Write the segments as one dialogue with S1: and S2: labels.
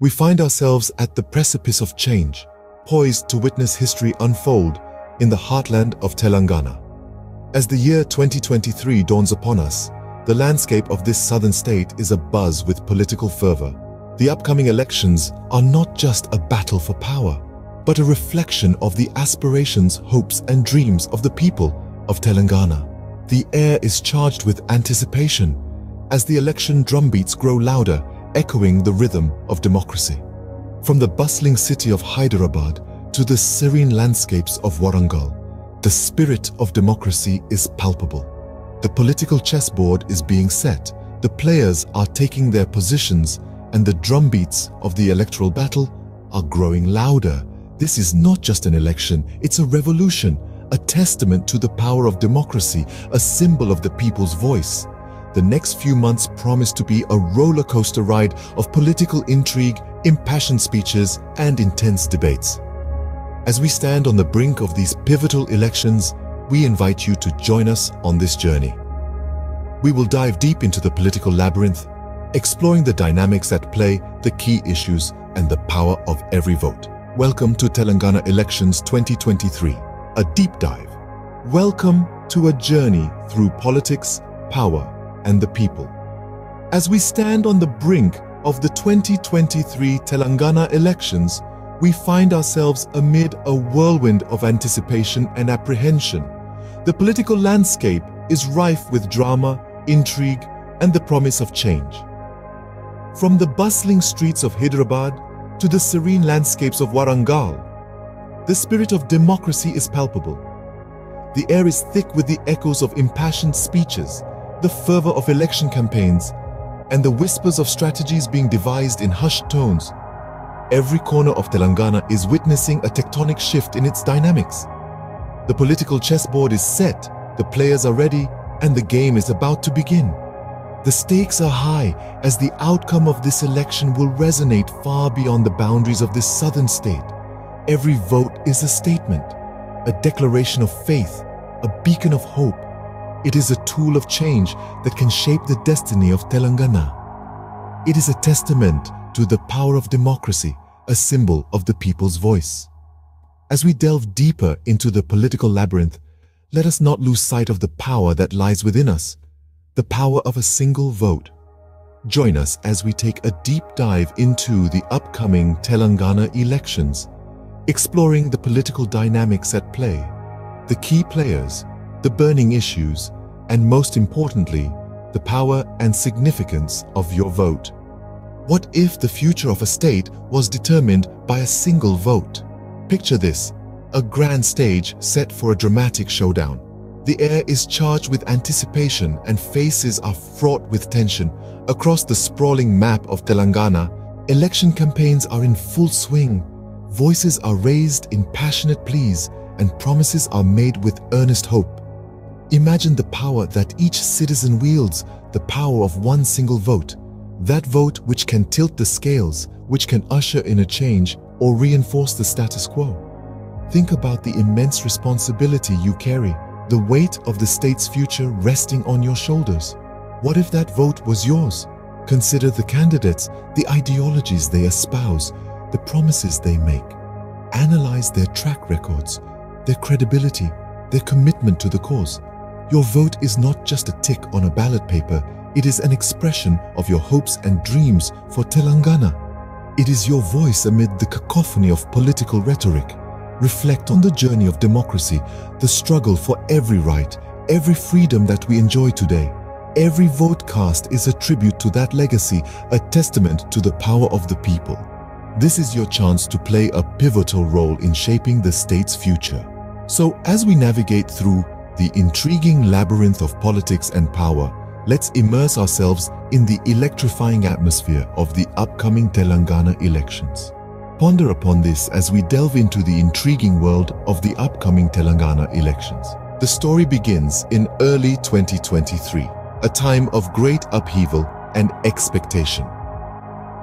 S1: We find ourselves at the precipice of change, poised to witness history unfold in the heartland of Telangana. As the year 2023 dawns upon us, the landscape of this southern state is abuzz with political fervor. The upcoming elections are not just a battle for power, but a reflection of the aspirations, hopes and dreams of the people of Telangana. The air is charged with anticipation as the election drumbeats grow louder, echoing the rhythm of democracy. From the bustling city of Hyderabad to the serene landscapes of Warangal, the spirit of democracy is palpable. The political chessboard is being set, the players are taking their positions, and the drumbeats of the electoral battle are growing louder. This is not just an election, it's a revolution, a testament to the power of democracy, a symbol of the people's voice. The next few months promise to be a roller coaster ride of political intrigue, impassioned speeches, and intense debates. As we stand on the brink of these pivotal elections, we invite you to join us on this journey. We will dive deep into the political labyrinth, exploring the dynamics at play, the key issues, and the power of every vote. Welcome to Telangana Elections 2023, a deep dive. Welcome to a journey through politics, power, and the people. As we stand on the brink of the 2023 Telangana elections, we find ourselves amid a whirlwind of anticipation and apprehension. The political landscape is rife with drama, intrigue, and the promise of change. From the bustling streets of Hyderabad to the serene landscapes of Warangal, the spirit of democracy is palpable. The air is thick with the echoes of impassioned speeches, the fervor of election campaigns, and the whispers of strategies being devised in hushed tones. Every corner of Telangana is witnessing a tectonic shift in its dynamics. The political chessboard is set, the players are ready, and the game is about to begin. The stakes are high as the outcome of this election will resonate far beyond the boundaries of this southern state. Every vote is a statement, a declaration of faith, a beacon of hope, it is a tool of change that can shape the destiny of Telangana. It is a testament to the power of democracy, a symbol of the people's voice. As we delve deeper into the political labyrinth, let us not lose sight of the power that lies within us, the power of a single vote. Join us as we take a deep dive into the upcoming Telangana elections, exploring the political dynamics at play, the key players, the burning issues, and most importantly, the power and significance of your vote. What if the future of a state was determined by a single vote? Picture this, a grand stage set for a dramatic showdown. The air is charged with anticipation and faces are fraught with tension. Across the sprawling map of Telangana, election campaigns are in full swing. Voices are raised in passionate pleas and promises are made with earnest hope. Imagine the power that each citizen wields, the power of one single vote. That vote which can tilt the scales, which can usher in a change or reinforce the status quo. Think about the immense responsibility you carry, the weight of the state's future resting on your shoulders. What if that vote was yours? Consider the candidates, the ideologies they espouse, the promises they make. Analyze their track records, their credibility, their commitment to the cause. Your vote is not just a tick on a ballot paper, it is an expression of your hopes and dreams for Telangana. It is your voice amid the cacophony of political rhetoric. Reflect on the journey of democracy, the struggle for every right, every freedom that we enjoy today. Every vote cast is a tribute to that legacy, a testament to the power of the people. This is your chance to play a pivotal role in shaping the state's future. So as we navigate through the intriguing labyrinth of politics and power, let's immerse ourselves in the electrifying atmosphere of the upcoming Telangana elections. Ponder upon this as we delve into the intriguing world of the upcoming Telangana elections. The story begins in early 2023, a time of great upheaval and expectation.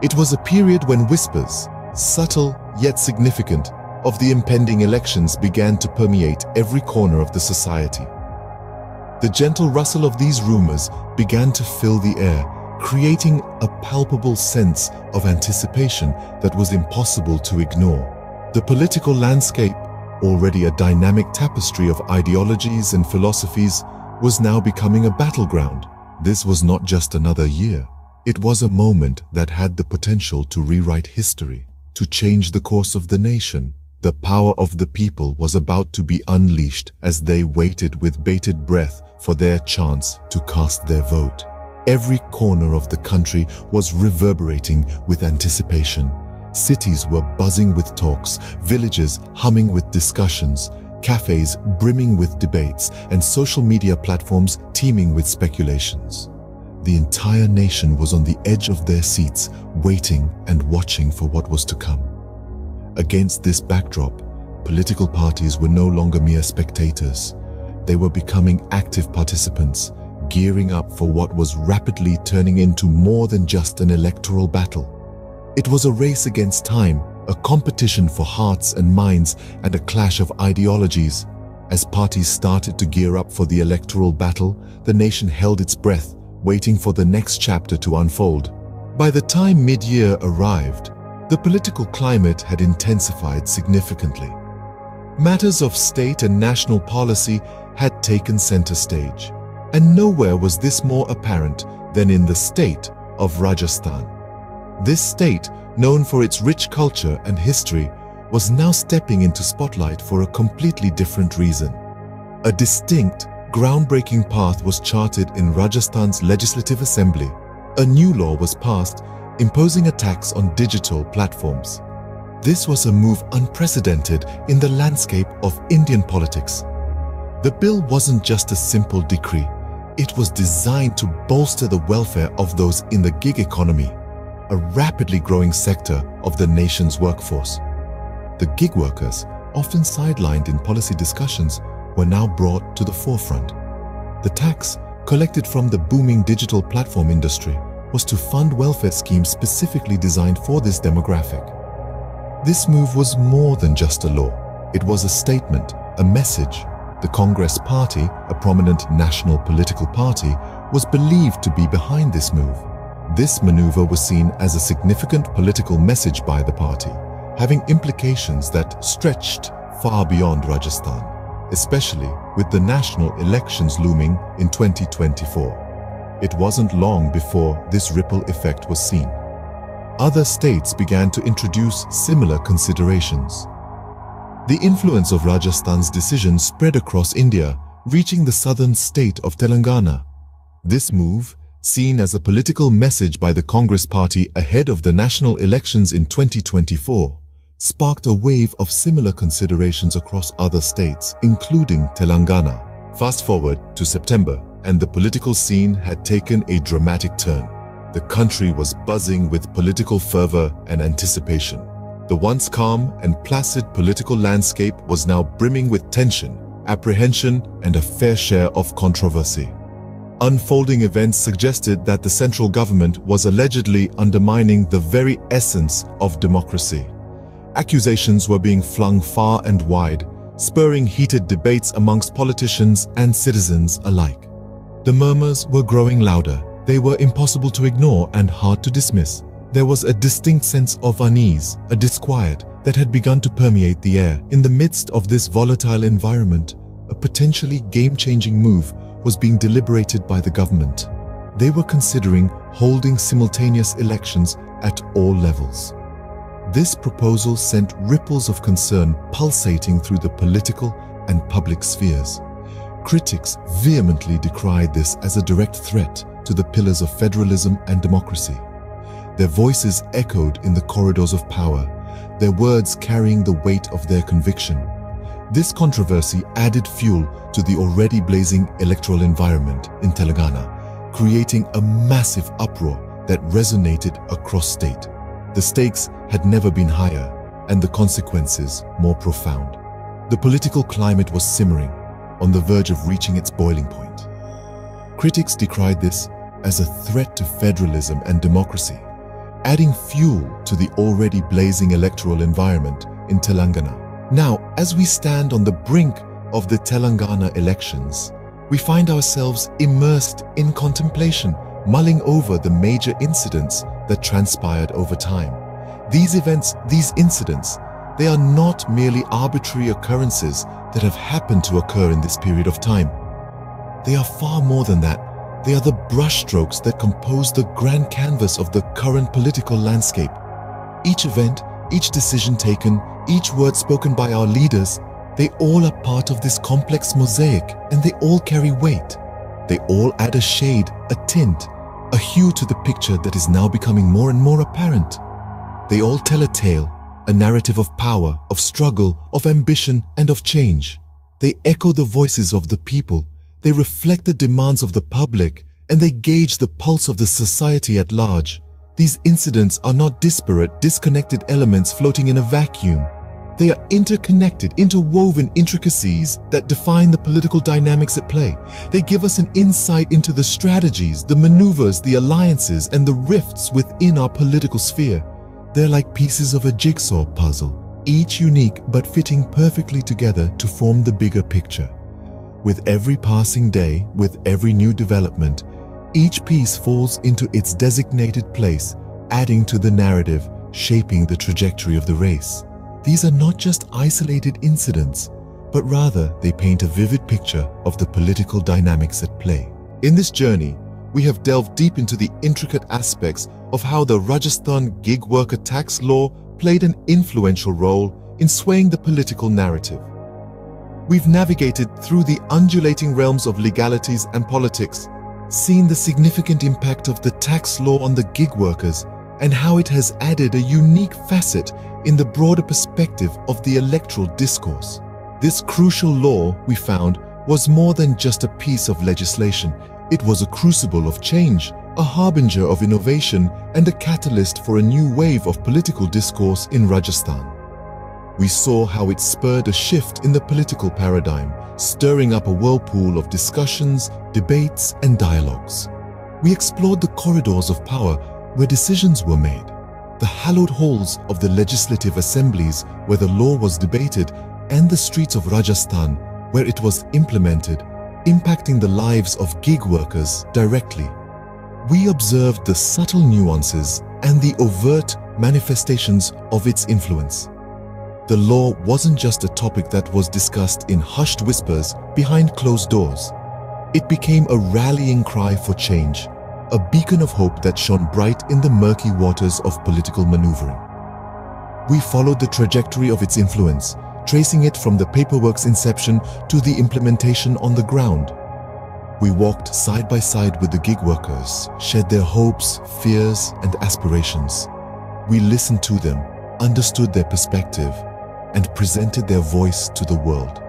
S1: It was a period when whispers, subtle yet significant, of the impending elections began to permeate every corner of the society. The gentle rustle of these rumors began to fill the air, creating a palpable sense of anticipation that was impossible to ignore. The political landscape, already a dynamic tapestry of ideologies and philosophies, was now becoming a battleground. This was not just another year. It was a moment that had the potential to rewrite history, to change the course of the nation. The power of the people was about to be unleashed as they waited with bated breath for their chance to cast their vote. Every corner of the country was reverberating with anticipation. Cities were buzzing with talks, villages humming with discussions, cafes brimming with debates, and social media platforms teeming with speculations. The entire nation was on the edge of their seats, waiting and watching for what was to come. Against this backdrop, political parties were no longer mere spectators. They were becoming active participants, gearing up for what was rapidly turning into more than just an electoral battle. It was a race against time, a competition for hearts and minds, and a clash of ideologies. As parties started to gear up for the electoral battle, the nation held its breath, waiting for the next chapter to unfold. By the time mid-year arrived, the political climate had intensified significantly. Matters of state and national policy had taken center stage and nowhere was this more apparent than in the state of Rajasthan. This state, known for its rich culture and history, was now stepping into spotlight for a completely different reason. A distinct, groundbreaking path was charted in Rajasthan's Legislative Assembly. A new law was passed imposing a tax on digital platforms. This was a move unprecedented in the landscape of Indian politics. The bill wasn't just a simple decree. It was designed to bolster the welfare of those in the gig economy, a rapidly growing sector of the nation's workforce. The gig workers, often sidelined in policy discussions, were now brought to the forefront. The tax, collected from the booming digital platform industry, was to fund welfare schemes specifically designed for this demographic. This move was more than just a law. It was a statement, a message, the Congress Party, a prominent national political party, was believed to be behind this move. This maneuver was seen as a significant political message by the party, having implications that stretched far beyond Rajasthan, especially with the national elections looming in 2024. It wasn't long before this ripple effect was seen. Other states began to introduce similar considerations. The influence of Rajasthan's decision spread across India, reaching the southern state of Telangana. This move, seen as a political message by the Congress party ahead of the national elections in 2024, sparked a wave of similar considerations across other states, including Telangana. Fast forward to September, and the political scene had taken a dramatic turn. The country was buzzing with political fervor and anticipation. The once calm and placid political landscape was now brimming with tension, apprehension, and a fair share of controversy. Unfolding events suggested that the central government was allegedly undermining the very essence of democracy. Accusations were being flung far and wide, spurring heated debates amongst politicians and citizens alike. The murmurs were growing louder. They were impossible to ignore and hard to dismiss. There was a distinct sense of unease, a disquiet that had begun to permeate the air. In the midst of this volatile environment, a potentially game-changing move was being deliberated by the government. They were considering holding simultaneous elections at all levels. This proposal sent ripples of concern pulsating through the political and public spheres. Critics vehemently decried this as a direct threat to the pillars of federalism and democracy. Their voices echoed in the corridors of power, their words carrying the weight of their conviction. This controversy added fuel to the already blazing electoral environment in Telangana, creating a massive uproar that resonated across state. The stakes had never been higher and the consequences more profound. The political climate was simmering, on the verge of reaching its boiling point. Critics decried this as a threat to federalism and democracy, adding fuel to the already blazing electoral environment in Telangana. Now, as we stand on the brink of the Telangana elections, we find ourselves immersed in contemplation mulling over the major incidents that transpired over time. These events, these incidents, they are not merely arbitrary occurrences that have happened to occur in this period of time. They are far more than that. They are the brushstrokes that compose the grand canvas of the current political landscape. Each event, each decision taken, each word spoken by our leaders, they all are part of this complex mosaic and they all carry weight. They all add a shade, a tint, a hue to the picture that is now becoming more and more apparent. They all tell a tale, a narrative of power, of struggle, of ambition, and of change. They echo the voices of the people, they reflect the demands of the public, and they gauge the pulse of the society at large. These incidents are not disparate, disconnected elements floating in a vacuum. They are interconnected, interwoven intricacies that define the political dynamics at play. They give us an insight into the strategies, the maneuvers, the alliances, and the rifts within our political sphere. They're like pieces of a jigsaw puzzle, each unique but fitting perfectly together to form the bigger picture. With every passing day, with every new development, each piece falls into its designated place, adding to the narrative, shaping the trajectory of the race. These are not just isolated incidents, but rather they paint a vivid picture of the political dynamics at play. In this journey, we have delved deep into the intricate aspects of how the Rajasthan gig worker tax law played an influential role in swaying the political narrative. We've navigated through the undulating realms of legalities and politics, seen the significant impact of the tax law on the gig workers and how it has added a unique facet in the broader perspective of the electoral discourse. This crucial law, we found, was more than just a piece of legislation. It was a crucible of change, a harbinger of innovation, and a catalyst for a new wave of political discourse in Rajasthan. We saw how it spurred a shift in the political paradigm, stirring up a whirlpool of discussions, debates, and dialogues. We explored the corridors of power where decisions were made, the hallowed halls of the legislative assemblies where the law was debated, and the streets of Rajasthan where it was implemented, impacting the lives of gig workers directly. We observed the subtle nuances and the overt manifestations of its influence. The law wasn't just a topic that was discussed in hushed whispers behind closed doors. It became a rallying cry for change, a beacon of hope that shone bright in the murky waters of political maneuvering. We followed the trajectory of its influence, tracing it from the paperwork's inception to the implementation on the ground. We walked side by side with the gig workers, shared their hopes, fears, and aspirations. We listened to them, understood their perspective, and presented their voice to the world.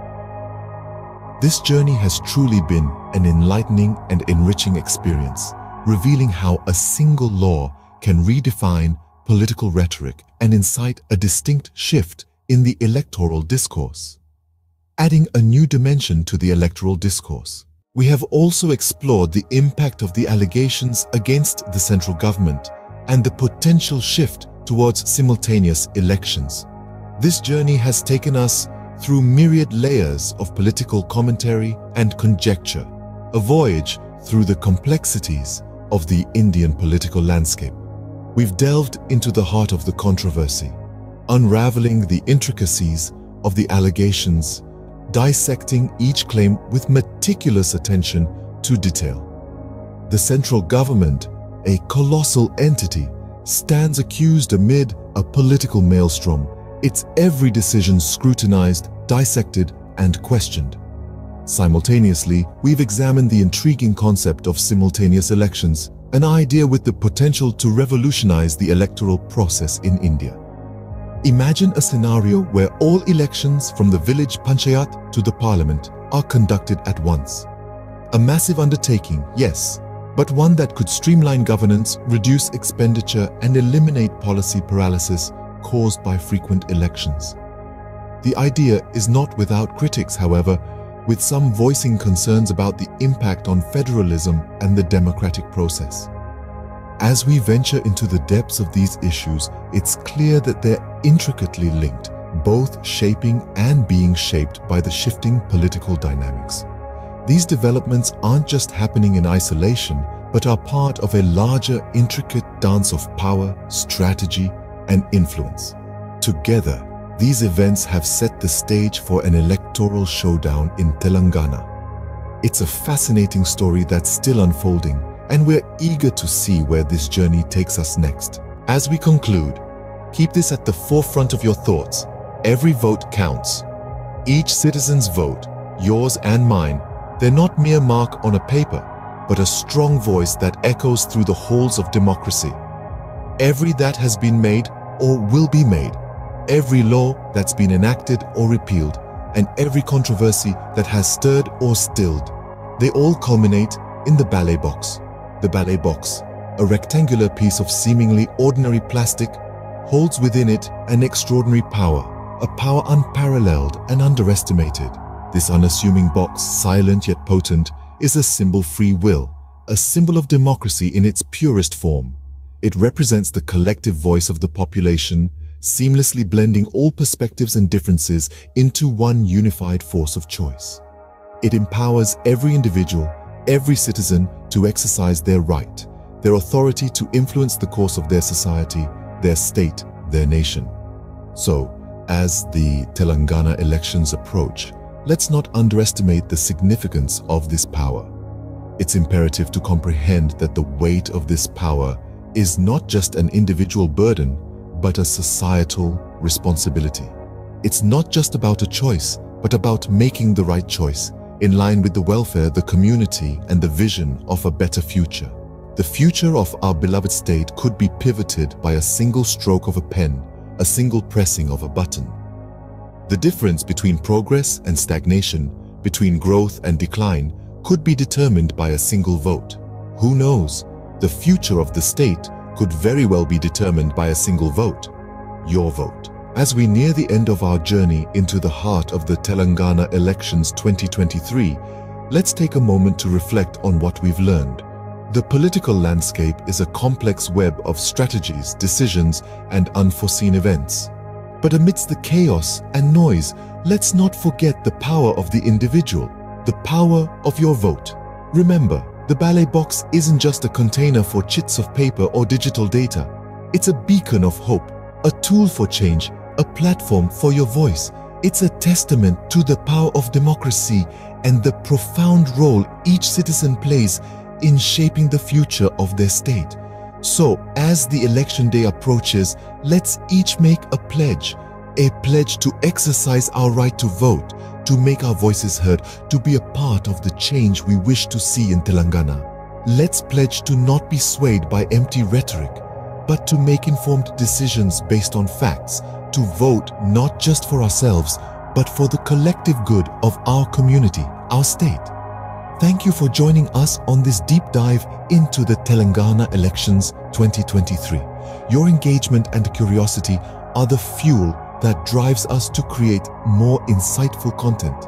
S1: This journey has truly been an enlightening and enriching experience revealing how a single law can redefine political rhetoric and incite a distinct shift in the electoral discourse. Adding a new dimension to the electoral discourse, we have also explored the impact of the allegations against the central government and the potential shift towards simultaneous elections. This journey has taken us through myriad layers of political commentary and conjecture, a voyage through the complexities of the Indian political landscape. We've delved into the heart of the controversy, unraveling the intricacies of the allegations, dissecting each claim with meticulous attention to detail. The central government, a colossal entity, stands accused amid a political maelstrom, its every decision scrutinized, dissected, and questioned. Simultaneously, we've examined the intriguing concept of simultaneous elections, an idea with the potential to revolutionize the electoral process in India. Imagine a scenario where all elections from the village panchayat to the parliament are conducted at once. A massive undertaking, yes, but one that could streamline governance, reduce expenditure and eliminate policy paralysis caused by frequent elections. The idea is not without critics, however, with some voicing concerns about the impact on federalism and the democratic process. As we venture into the depths of these issues, it's clear that they're intricately linked, both shaping and being shaped by the shifting political dynamics. These developments aren't just happening in isolation, but are part of a larger, intricate dance of power, strategy, and influence. Together, these events have set the stage for an electoral showdown in Telangana. It's a fascinating story that's still unfolding, and we're eager to see where this journey takes us next. As we conclude, keep this at the forefront of your thoughts. Every vote counts. Each citizen's vote, yours and mine, they're not mere mark on a paper, but a strong voice that echoes through the halls of democracy. Every that has been made or will be made, every law that's been enacted or repealed, and every controversy that has stirred or stilled, they all culminate in the ballot box. The ballot box, a rectangular piece of seemingly ordinary plastic, holds within it an extraordinary power, a power unparalleled and underestimated. This unassuming box, silent yet potent, is a symbol of free will, a symbol of democracy in its purest form. It represents the collective voice of the population, seamlessly blending all perspectives and differences into one unified force of choice. It empowers every individual, every citizen to exercise their right, their authority to influence the course of their society, their state, their nation. So, as the Telangana elections approach, let's not underestimate the significance of this power. It's imperative to comprehend that the weight of this power is not just an individual burden, but a societal responsibility. It's not just about a choice, but about making the right choice, in line with the welfare, the community, and the vision of a better future. The future of our beloved state could be pivoted by a single stroke of a pen, a single pressing of a button. The difference between progress and stagnation, between growth and decline, could be determined by a single vote. Who knows? The future of the state could very well be determined by a single vote, your vote. As we near the end of our journey into the heart of the Telangana elections 2023, let's take a moment to reflect on what we've learned. The political landscape is a complex web of strategies, decisions, and unforeseen events. But amidst the chaos and noise, let's not forget the power of the individual, the power of your vote. Remember, the ballot box isn't just a container for chits of paper or digital data. It's a beacon of hope, a tool for change, a platform for your voice. It's a testament to the power of democracy and the profound role each citizen plays in shaping the future of their state. So, as the election day approaches, let's each make a pledge, a pledge to exercise our right to vote, to make our voices heard, to be a part of the change we wish to see in Telangana. Let's pledge to not be swayed by empty rhetoric, but to make informed decisions based on facts, to vote not just for ourselves, but for the collective good of our community, our state. Thank you for joining us on this deep dive into the Telangana elections 2023. Your engagement and curiosity are the fuel that drives us to create more insightful content.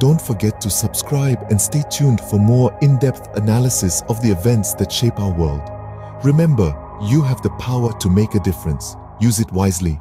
S1: Don't forget to subscribe and stay tuned for more in-depth analysis of the events that shape our world. Remember, you have the power to make a difference. Use it wisely.